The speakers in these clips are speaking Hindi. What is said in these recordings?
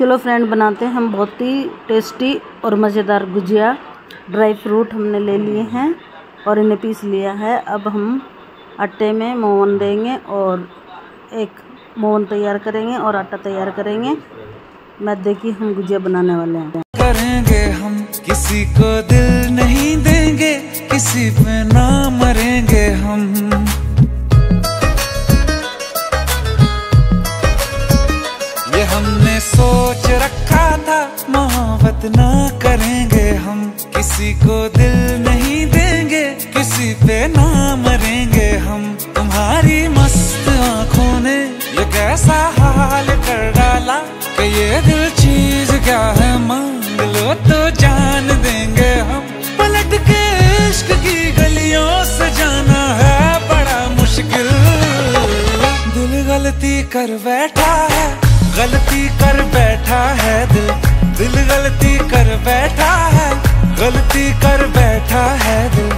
चलो फ्रेंड बनाते हैं। हम बहुत ही टेस्टी और मज़ेदार गुजिया ड्राई फ्रूट हमने ले लिए हैं और इन्हें पीस लिया है। अब हम आटे में मोहन देंगे और एक मोहन तैयार करेंगे और आटा तैयार करेंगे। मैदे की हम गुजिया बनाने वाले हैं। करेंगे हम, किसी को दिल नहीं देंगे, किसी पे ना मरेंगे हम। मोहब्बत ना करेंगे हम। किसी को दिल नहीं देंगे, किसी पे ना मरेंगे हम। तुम्हारी मस्त आँखों ने ये कैसा हाल कर डाला कि ये दिल चीज़ क्या है? मांग लो तो जान देंगे हम। पलट के इश्क की गलियों से जाना है बड़ा मुश्किल। दिल गलती कर बैठा है, गलती कर बैठा है दिल। दिल गलती कर बैठा है गलती कर बैठा है दिल।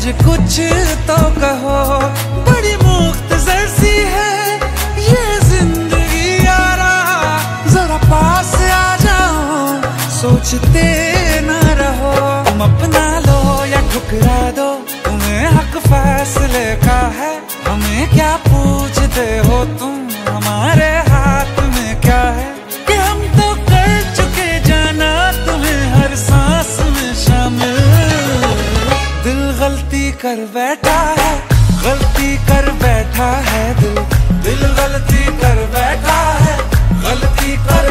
आज कुछ तो कहो। बड़ी मुक्त सी है ये ज़िंदगी यारा। जरा पास आ जाओ, सोचते न रहो। तुम अपना लो या ठुकरा दो, तुम्हें हक फैसले का है। हमें क्या पूछते हो तुम? कर बैठा है, गलती कर बैठा है दिल। दिल गलती कर बैठा है, गलती कर